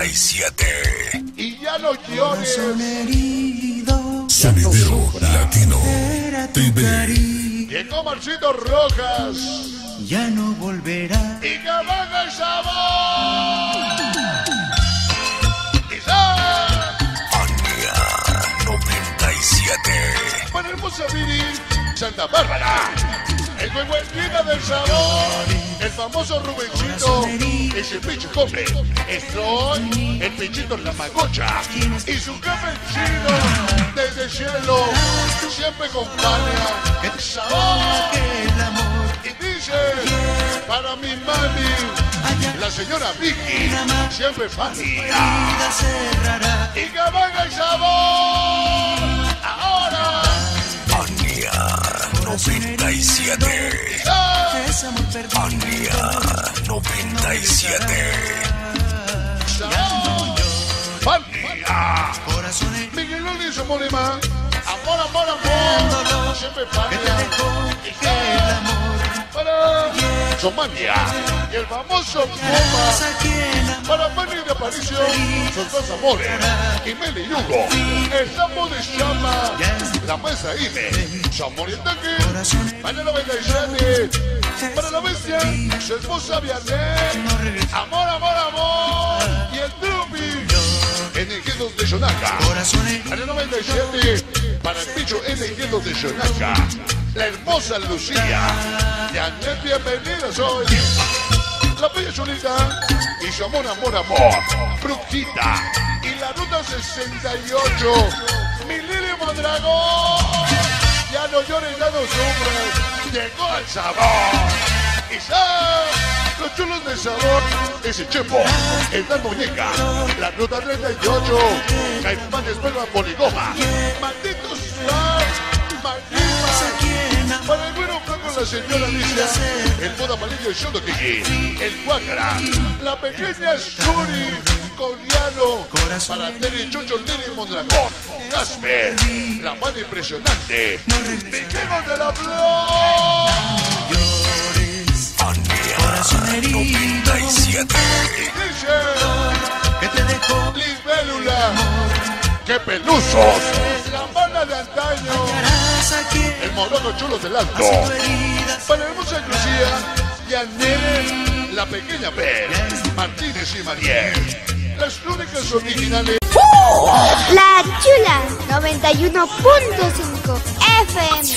97. Y ya no llores. Sonidero Latino TV. Llegó Marcito Rojas. Ya no volverá. Y que venga el sabor. Ania 97. Para hermosa Viri. Santa Bárbara. El huehuetita del sabor. El famoso Rubencito. Ese pecho come. Estoy. El pechito en la magocha. Y su capuchino. Desde el cielo. Siempre acompaña. El sabor. El Y dice, para mi mami, la señora Vicky, siempre fácil. 97. ¡ah! Es amor perdido. Ania 97. sabor. Familia. Corazón herido. Miguel Luis Molima. Amor, amor, amor. Siempre amor. Para Somania. Y el famoso Puma. Para Fanny de aparición, sus dos amores, y Hugo, el sapo de llama, la mesa Ime, su amor y ataque, para el 97, para la bestia, su esposa Vianney, amor, amor, amor, y el Drupi, en el Guedos de Yonaca, el 97, para el bicho en el Guedos de Yonaca, la hermosa Lucía, Janet, bienvenida soy. La Bella Chulita y su amor, amor, amor. Brujita. Y la ruta 68. Mi Mondragón. Ya no llores, ya no sufres. Llegó el sabor. Y ya, los chulos de sabor. Ese chepo, el tal muñeca. La ruta 38. Caimanes vuelva Poligoma. Malditos fans. Malditas. Para el bueno con la señora Alicia, el boda amarillo Shoto Kiki, el Guácara, la pequeña Shuri, Coriano, para Terry Chocho, Terry Mondragón, Casper, la mano impresionante, Miguel de la Llores. Ania 97. y dice, Que te dejó. Libélula, que pelusos, la banda de antaño, el morono chulo del alto. Para hermosa Lucía, Yanet, la pequeña Per, Martínez y Mariel. Las únicas originales. La Chula 91.5 FM.